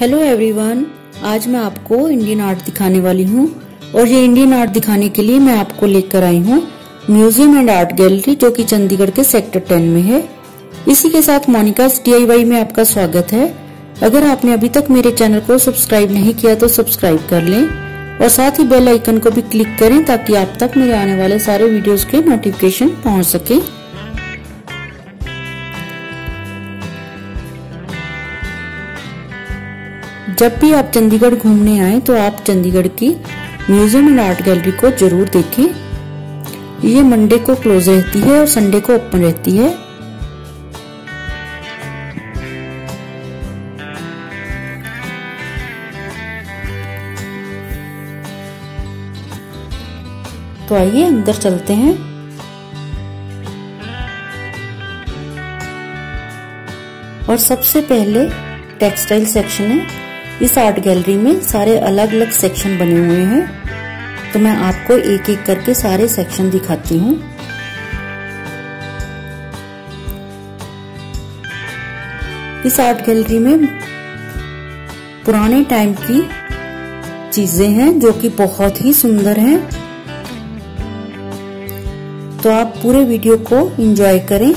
Hello everyone आज मैं आपको इंडियन आर्ट दिखाने वाली हूँ और ये इंडियन आर्ट दिखाने के लिए मैं आपको लेकर आई हूँ म्यूज़ियम एंड आर्ट गैलरी जो कि चंडीगढ़ के सेक्टर टेन में है। इसी के साथ मोनिकास डीआईवाई में आपका स्वागत है। अगर आपने अभी तक मेरे चैनल को सब्सक्राइब नहीं किया तो सब्सक्राइब कर लें और साथ ही बेल आइकन को भी क्लिक करें ताकि आप तक मेरे आने वाले सारे वीडियोस के नोटिफिकेशन पहुँच सके। जब भी आप चंडीगढ़ घूमने आए तो आप चंडीगढ़ की म्यूज़ियम एंड आर्ट गैलरी को ज़रूर देखें। ये मंडे को क्लोज रहती है और संडे को ओपन रहती है। तो आइए, अंदर चलते हैं। और सबसे पहले टेक्सटाइल सेक्शन है। इस आर्ट गैलरी में सारे अलग अलग सेक्शन बने हुए हैं। तो मैं आपको एक एक करके सारे सेक्शन दिखाती हूँ। इस आर्ट गैलरी में पुराने टाइम की चीज़ें हैं जो कि बहुत ही सुंदर हैं। तो आप पूरे वीडियो को एंजॉय करें।